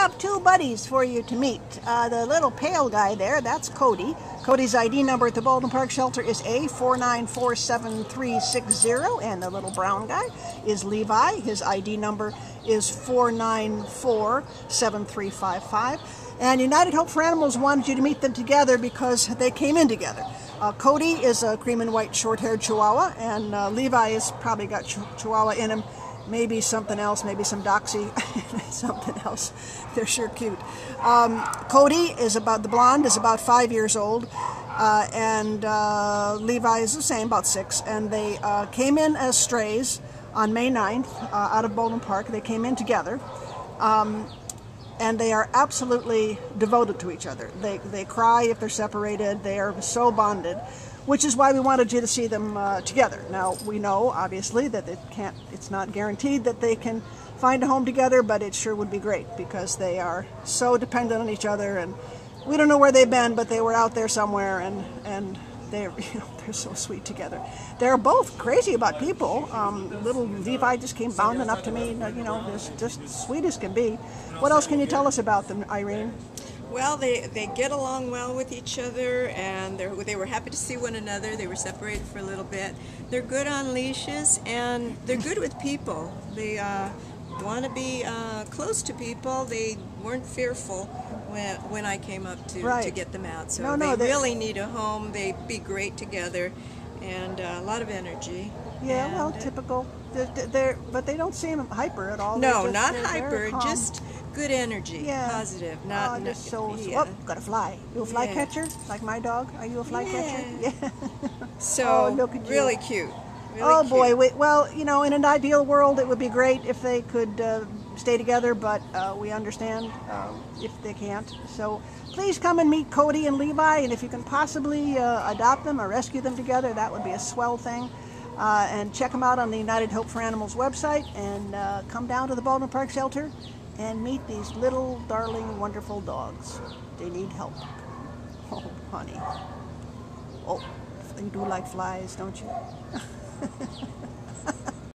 have two buddies for you to meet. Uh, the little pale guy there, that's Cody. Cody's ID number at the Baldwin Park Shelter is A4947360, and the little brown guy is Levi. His ID number is 4947355. And United Hope for Animals wanted you to meet them together because they came in together. Uh, Cody is a cream and white short-haired Chihuahua, and uh, Levi has probably got ch Chihuahua in him. Maybe something else, maybe some Doxy, something else. They're sure cute. Um, Cody is about, the blonde is about five years old, uh, and uh, Levi is the same, about six. And they uh, came in as strays on May 9th uh, out of Baldwin Park. They came in together. Um, and they are absolutely devoted to each other. They, they cry if they're separated. They are so bonded, which is why we wanted you to see them uh, together. Now, we know, obviously, that it can't, it's not guaranteed that they can find a home together, but it sure would be great because they are so dependent on each other and we don't know where they've been, but they were out there somewhere and, and they're, you know, they're so sweet together. They're both crazy about people. Um, little Levi just came bounding up to me, you know, just, just sweet as can be. What else can you tell us about them, Irene? Well, they, they get along well with each other and they they were happy to see one another. They were separated for a little bit. They're good on leashes and they're good with people. They uh, want to be uh, close to people. They weren't fearful when, when I came up to, right. to get them out. So no, no, they, really need a home. They'd be great together and uh, a lot of energy. Yeah, and, well, uh, typical. They're, they're, but they don't seem hyper at all. No, just, not hyper, just good energy, yeah. positive, not, oh, not just so. yeah. Oh, got a fly. You a fly Yeah. catcher? Like my dog? Are you a fly catcher? Yeah. Yeah. So Oh, look at you. really cute. Really oh boy. We, well, you know, in an ideal world, it would be great if they could uh, stay together, but uh, we understand uh, if they can't. So please come and meet Cody and Levi, and if you can possibly uh, adopt them or rescue them together, that would be a swell thing. Uh, and check them out on the United Hope for Animals website, and uh, come down to the Baldwin Park Shelter and meet these little, darling, wonderful dogs. They need help. Oh, honey. Oh, you do like flies, don't you? ハハハハ!